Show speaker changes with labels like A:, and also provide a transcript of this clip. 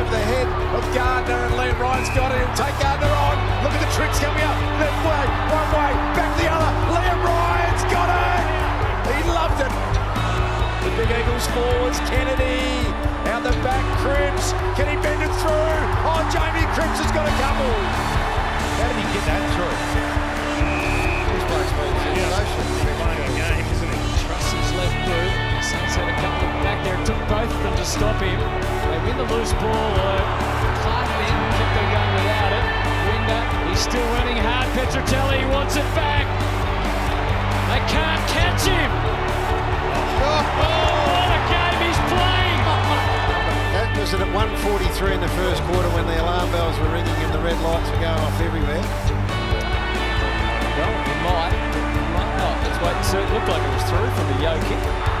A: over the head of Gardner and Liam Ryan's got it. He'll take Gardner on. Look at the tricks coming up. Left way, one way, back the other. Liam Ryan's got it. He loved it. The big Eagles forwards, Kennedy. Out the back, Cripps.
B: Stop him. They win the loose ball. Clark then kept on going without it. Winder, he's still running hard. Petruccelle wants it back. They can't catch him. Oh! oh, what a game he's playing.
C: That was it at 1.43 in the first quarter when the alarm bells were ringing and the red lights were going off everywhere.
B: Well, it might. It might not. Let's wait and see. It looked like it was through from the Yo kick.